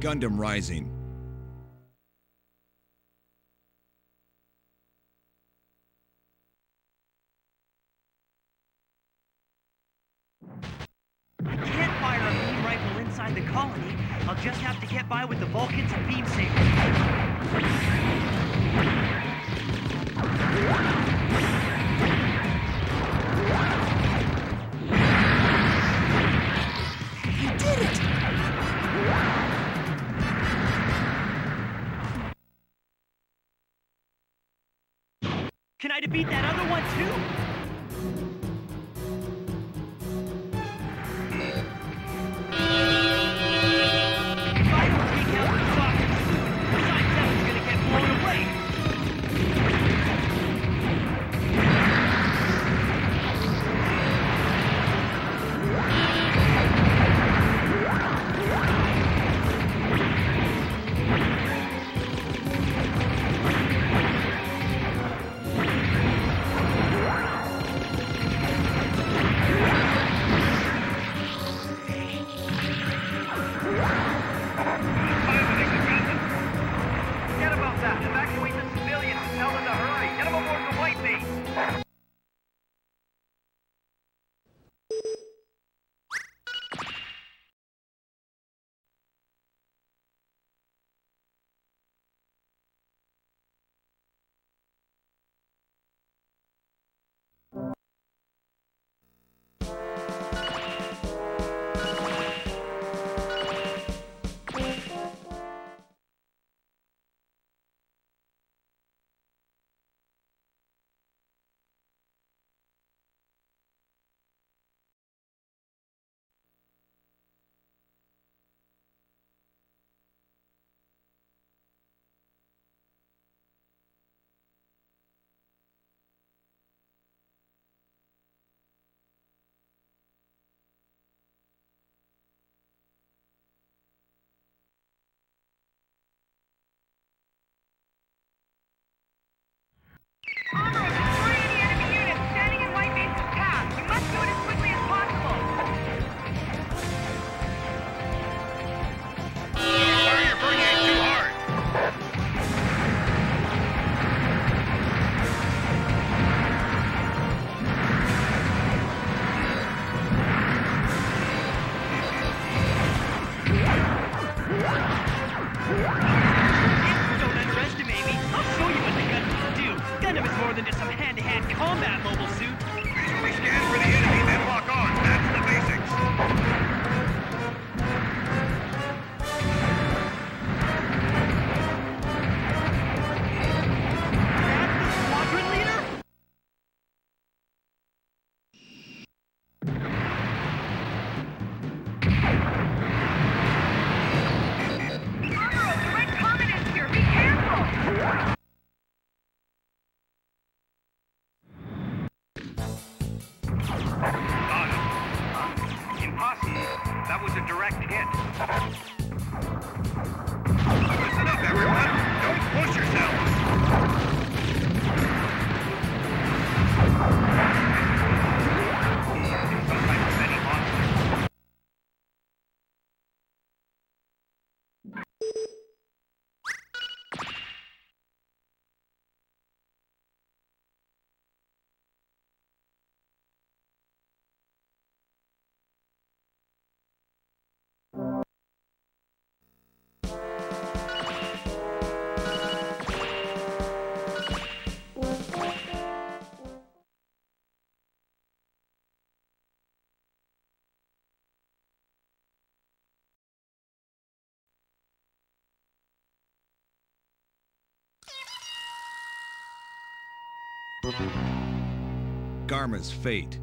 Gundam Rising. to beat that other one, too. That was a direct hit. Garma's fate.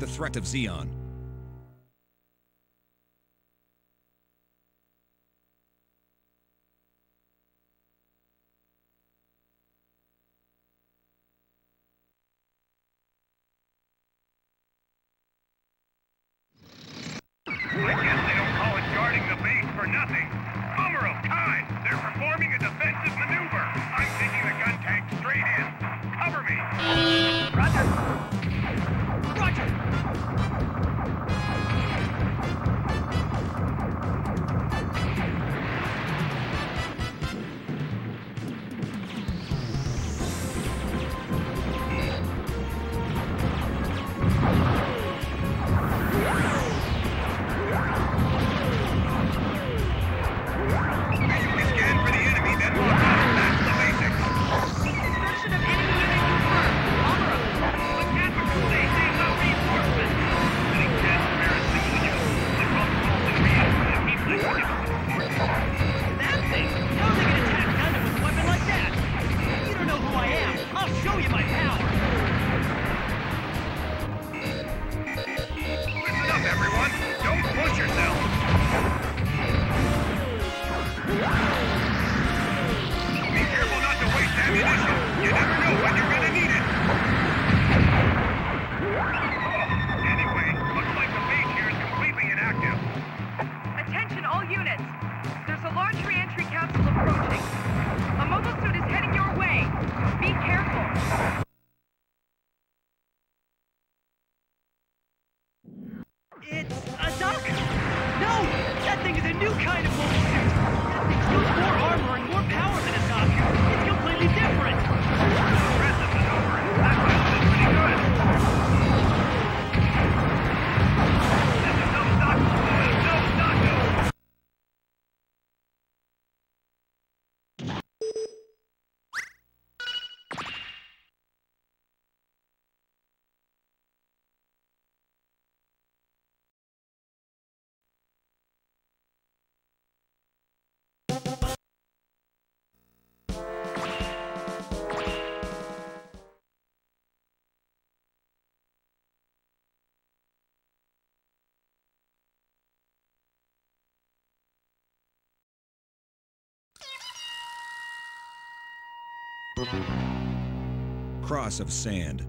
The threat of Zeon. Show Cross of sand.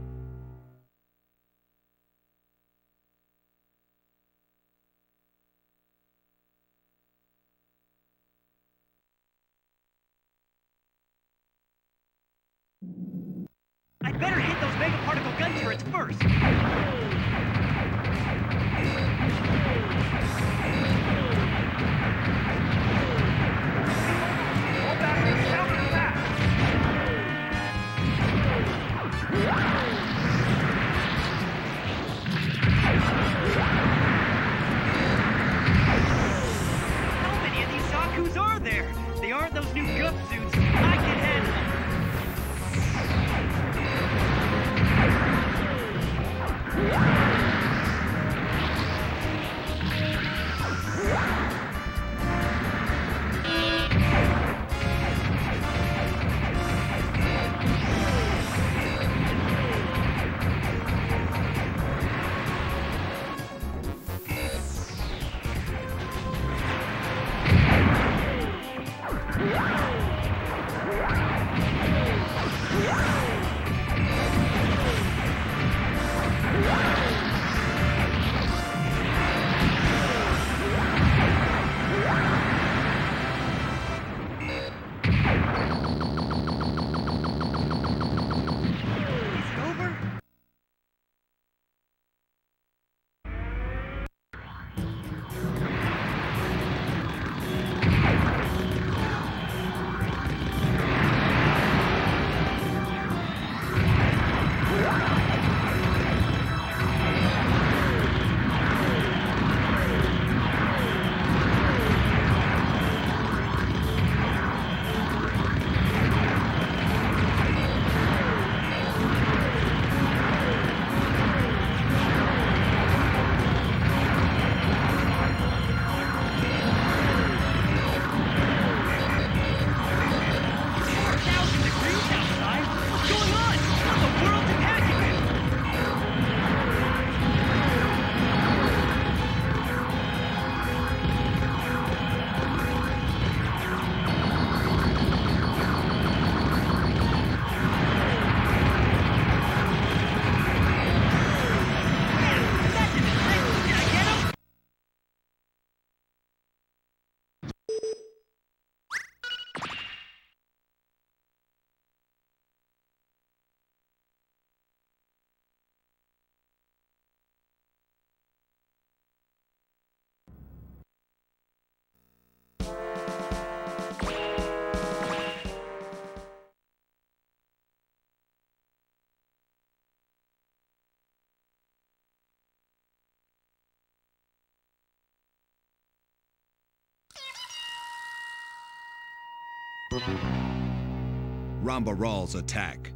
Ramba Ral's attack.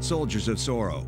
Soldiers of Sorrow.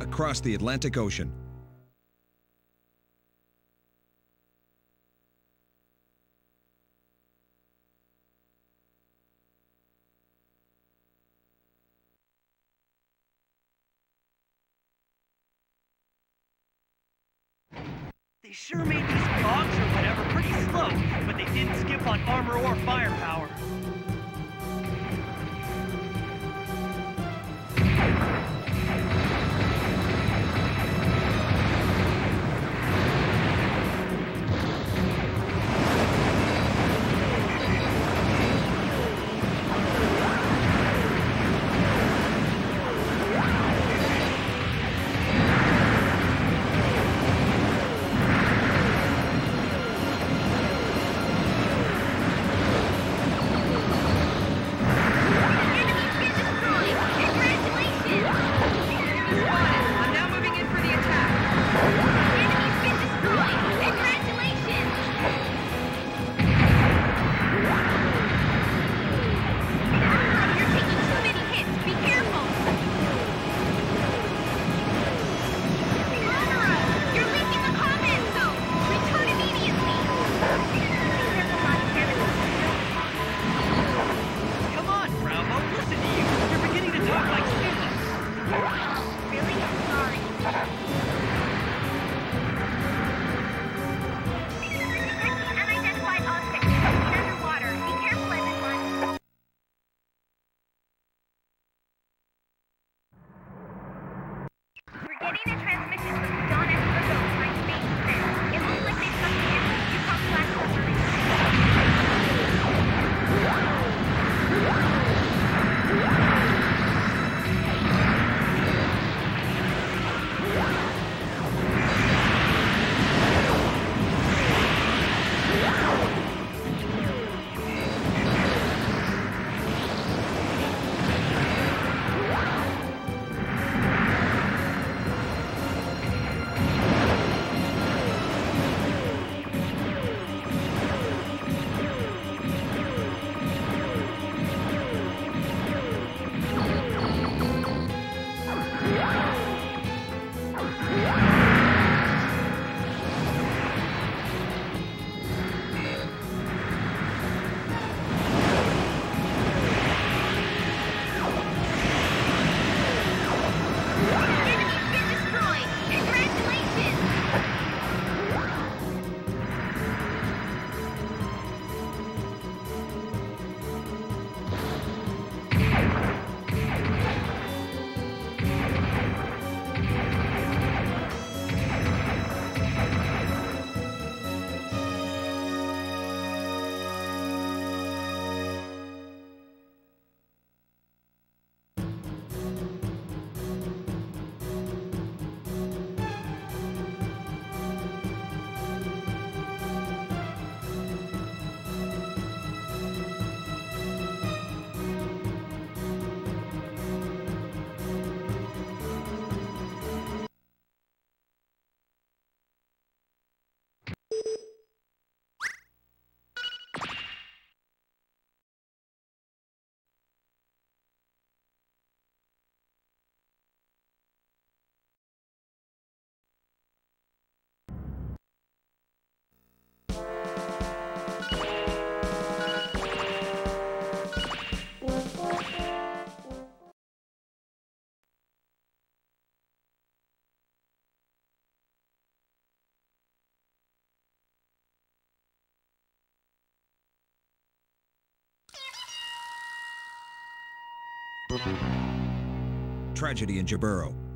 across the Atlantic Ocean. They sure made these dogs or whatever pretty slow, but they didn't skip on armor or firepower. Tragedy in Jaburo.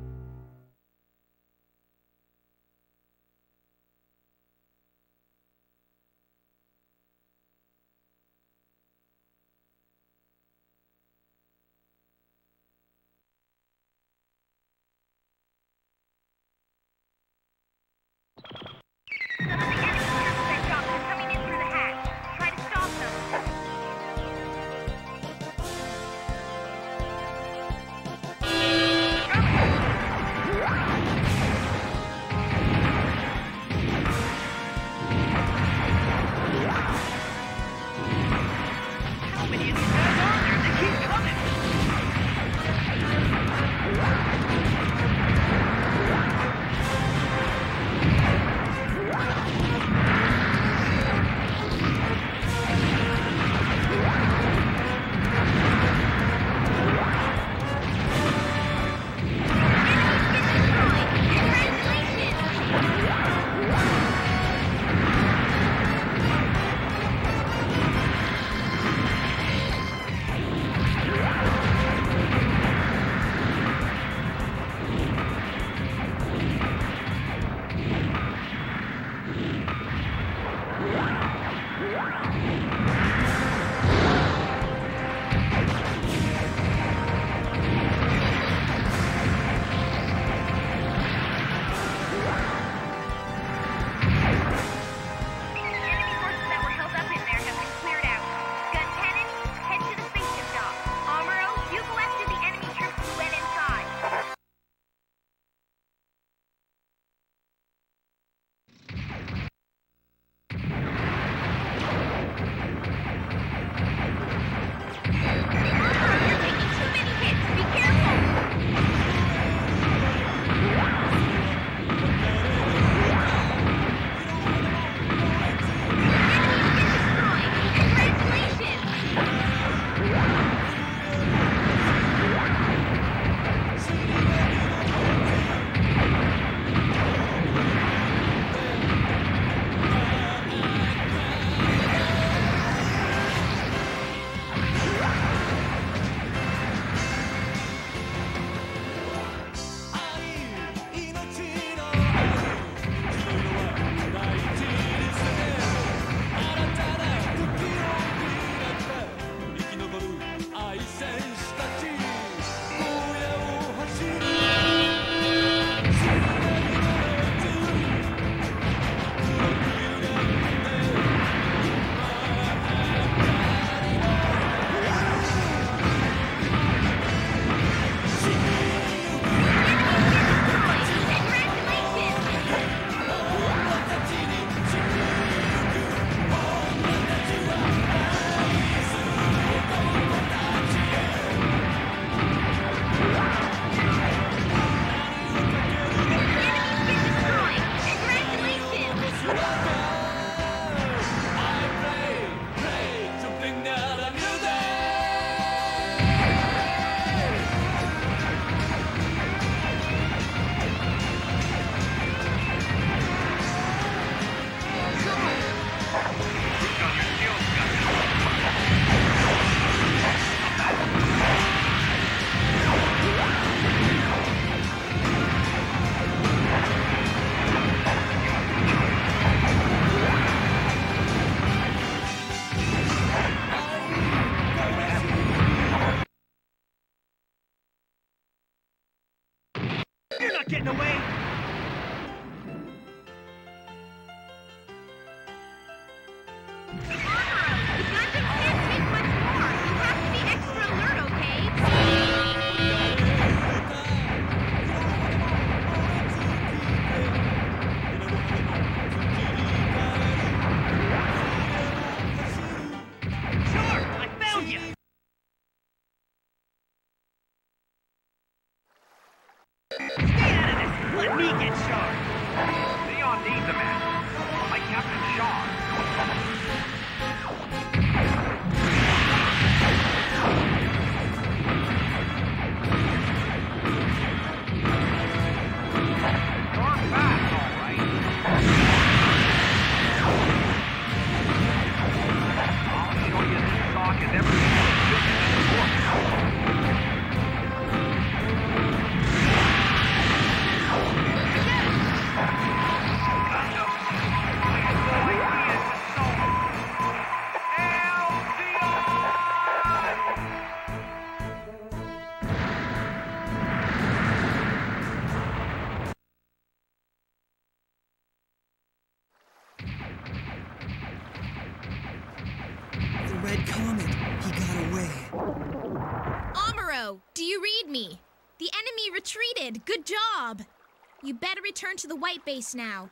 You better return to the white base now.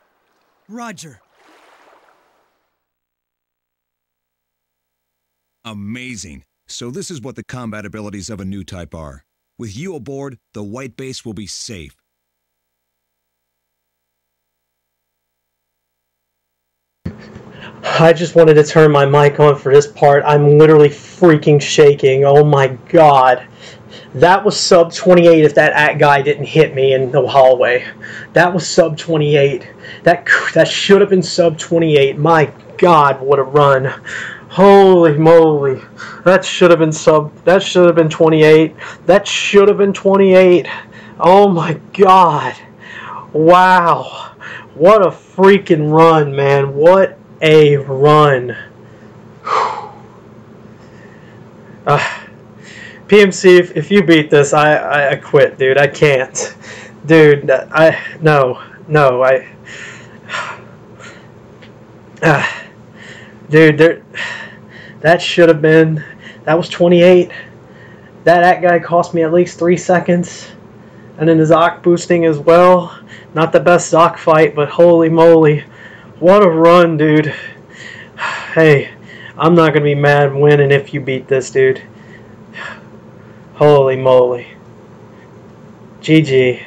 Roger. Amazing. So this is what the combat abilities of a new type are. With you aboard, the white base will be safe. I just wanted to turn my mic on for this part. I'm literally freaking shaking. Oh my god. That was sub 28 if that Acguy didn't hit me in the hallway. That was sub 28. That that should have been sub 28. My god, what a run. Holy moly. That should have been sub that should have been 28. That should have been 28. Oh my god. Wow. What a freaking run, man. What a run. Uh, PMC, if, if you beat this, I, I, I quit, dude. I can't. Dude, I. No. No, I. Uh, dude, there. That should have been. That was 28. That that guy cost me at least three seconds. And then the Zock boosting as well. Not the best Zock fight, but holy moly. What a run, dude. Hey, I'm not going to be mad winning if you beat this, dude. Holy moly. GG.